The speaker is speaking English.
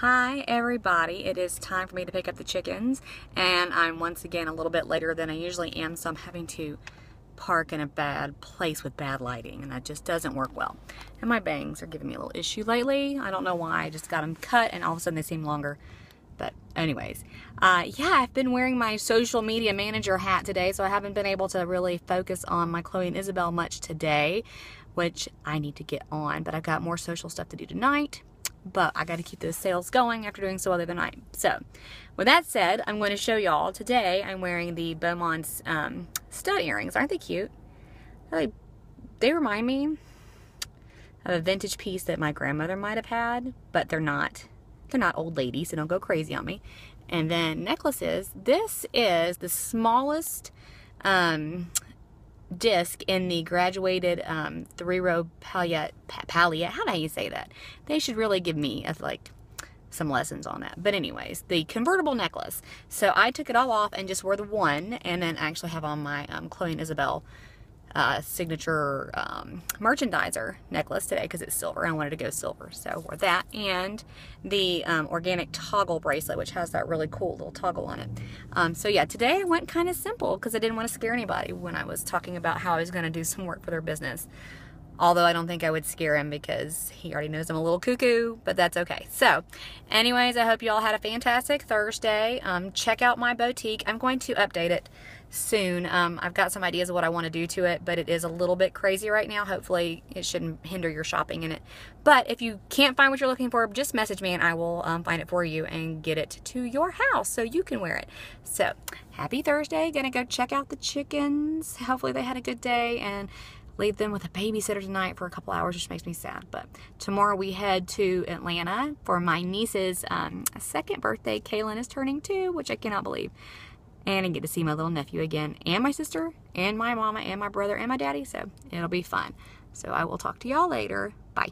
Hi everybody, it is time for me to pick up the chickens and I'm once again a little bit later than I usually am so I'm having to park in a bad place with bad lighting and that just doesn't work well. And my bangs are giving me a little issue lately. I don't know why, I just got them cut and all of a sudden they seem longer. But anyways, uh, yeah, I've been wearing my social media manager hat today so I haven't been able to really focus on my Chloe and Isabel much today which I need to get on but I've got more social stuff to do tonight but I got to keep those sales going after doing so other night. So, with that said, I'm going to show y'all today. I'm wearing the Beaumont's um, stud earrings. Aren't they cute? They, they remind me of a vintage piece that my grandmother might have had, but they're not. They're not old ladies, so don't go crazy on me. And then necklaces. This is the smallest um, disc in the graduated um, three-row palliate, palliate, how do you say that? They should really give me a, like some lessons on that. But anyways, the convertible necklace. So I took it all off and just wore the one and then I actually have on my um, Chloe and Isabel uh, signature um, merchandiser necklace today because it's silver. I wanted to go silver, so wore that. And the um, organic toggle bracelet, which has that really cool little toggle on it. Um, so yeah, today I went kind of simple because I didn't want to scare anybody when I was talking about how I was going to do some work for their business. Although I don't think I would scare him because he already knows I'm a little cuckoo, but that's okay. So, anyways, I hope you all had a fantastic Thursday. Um, check out my boutique. I'm going to update it soon. Um, I've got some ideas of what I want to do to it, but it is a little bit crazy right now. Hopefully, it shouldn't hinder your shopping in it. But if you can't find what you're looking for, just message me and I will um, find it for you and get it to your house so you can wear it. So, happy Thursday. Gonna go check out the chickens. Hopefully, they had a good day and leave them with a babysitter tonight for a couple hours, which makes me sad. But tomorrow we head to Atlanta for my niece's um, second birthday. Kaylin is turning two, which I cannot believe and I get to see my little nephew again and my sister and my mama and my brother and my daddy. So it'll be fun. So I will talk to y'all later. Bye.